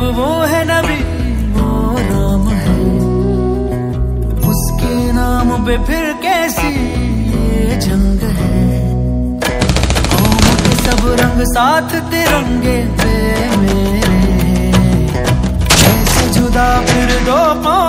वो है नबी, वो राम है। उसके नाम पे फिर कैसी ये जंग है? के सब रंग साथ तिरंगे पे मेरे। कैसे जुदा फिर दो कौमों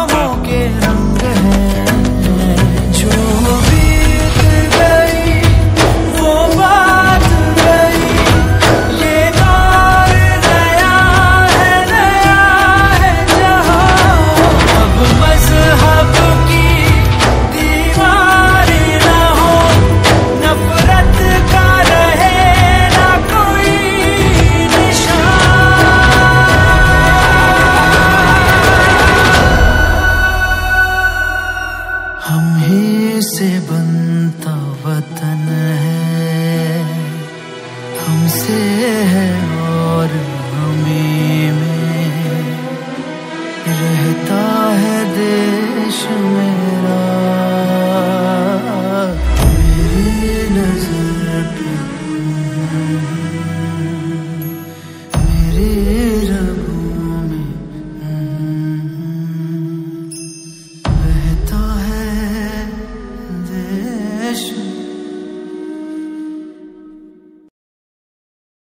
हम ही से बनता